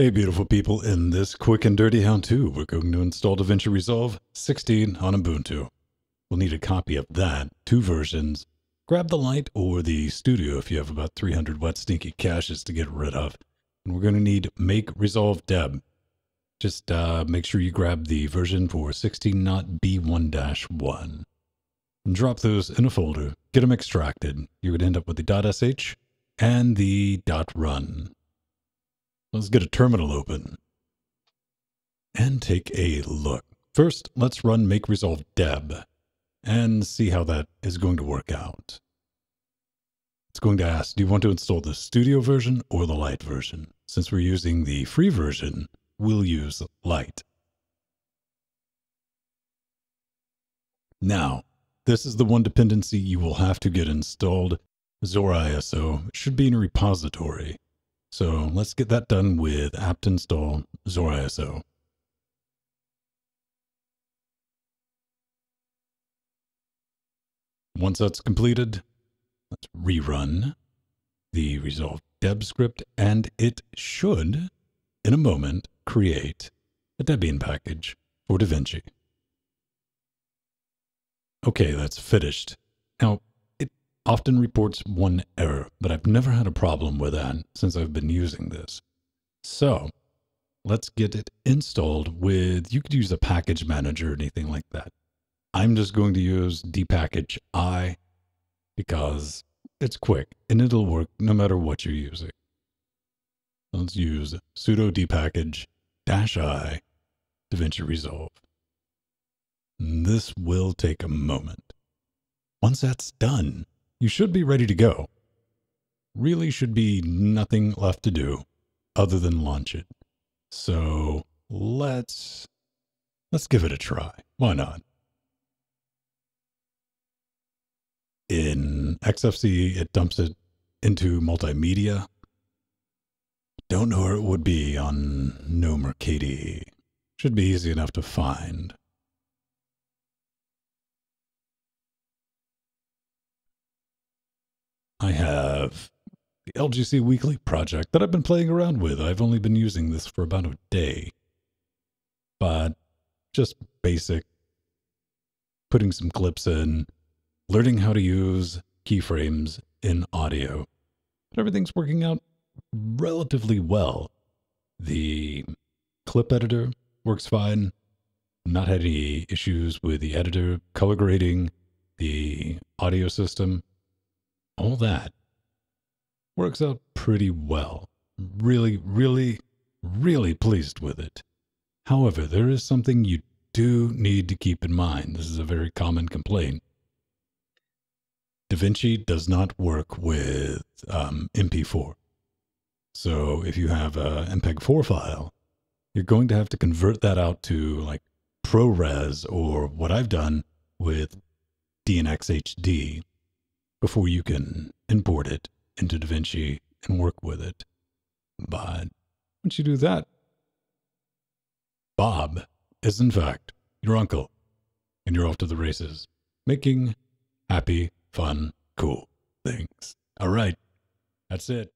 Hey, beautiful people, in this quick and dirty how to, we're going to install DaVinci Resolve 16 on Ubuntu. We'll need a copy of that, two versions. Grab the light or the Studio if you have about 300 wet stinky caches to get rid of. And we're going to need Make Resolve Deb. Just uh, make sure you grab the version for 16 not B1-1. And drop those in a folder, get them extracted. You're going to end up with the .sh and the .run. Let's get a terminal open and take a look. First, let's run make resolve deb and see how that is going to work out. It's going to ask, do you want to install the studio version or the light version? Since we're using the free version, we'll use light. Now, this is the one dependency you will have to get installed. xorriso should be in a repository. So let's get that done with apt install xorriso. Once that's completed, let's rerun the resolve deb script and it should, in a moment, create a Debian package for DaVinci. Okay, that's finished. Now, often reports one error, but I've never had a problem with that since I've been using this. So let's get it installed with, you could use a package manager or anything like that. I'm just going to use dpackage i because it's quick and it'll work no matter what you're using. Let's use sudo dpackage dash i DaVinci Resolve. This will take a moment. Once that's done, you should be ready to go. Really should be nothing left to do other than launch it. So let's let's give it a try. Why not? In XFC, it dumps it into multimedia. Don't know where it would be on GNOME or KDE. Should be easy enough to find. I have the LGC Weekly project that I've been playing around with. I've only been using this for about a day. But just basic, putting some clips in, learning how to use keyframes in audio. But everything's working out relatively well. The clip editor works fine. Not had any issues with the editor, color grading, the audio system all that works out pretty well. Really, really, really pleased with it. However, there is something you do need to keep in mind. This is a very common complaint. DaVinci does not work with um, MP4. So if you have a MPEG 4 file, you're going to have to convert that out to like ProRes or what I've done with DNX HD before you can import it into DaVinci and work with it. But once you do that, Bob is in fact your uncle, and you're off to the races, making happy, fun, cool things. All right, that's it.